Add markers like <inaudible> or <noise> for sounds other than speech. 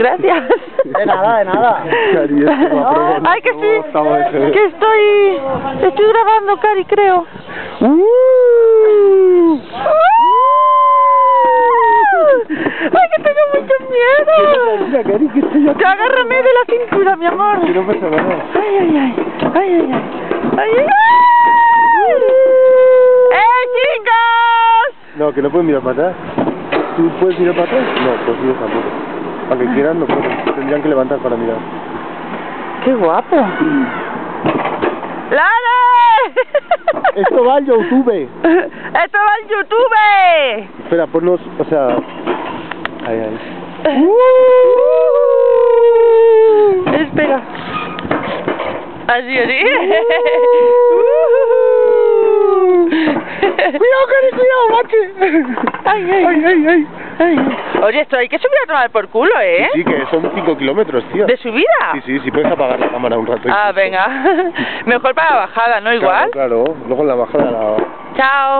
Gracias. De nada, de nada. Cari, Ay, que sí. Que estoy... Estoy grabando, Cari, creo. ¡Uh! ¡Ay, que tengo mucho miedo! Mira, Cari, que estoy aquí. Te agárrame de la cintura, mi amor. Ay, ay, ay. Ay, ay, ay. Ay, ay, ay. ¡Eh, chicos! No, que no pueden mirar para atrás. ¿Tú puedes mirar para atrás? No, pues yo tampoco. Aunque quieran, no pueden. Tendrían que levantar para mirar. ¡Qué guapo! ¡Lale! <laughs> Esto va al YouTube. ¡Esto va en YouTube! Espera, ponnos, o sea... Ahí, ahí. Espera. Así, así. ¡Cuidado, Cari, cuidado, mate! Ay, ay, ¡Ay, ay, ay! Oye, esto hay que subir a tomar por culo, ¿eh? Sí, que son 5 kilómetros, tío. ¿De subida? Sí, sí, sí, puedes apagar la cámara un rato. Ah, venga. <laughs> Mejor para la bajada, ¿no? Claro, Igual. Claro, luego en la bajada la... Chao.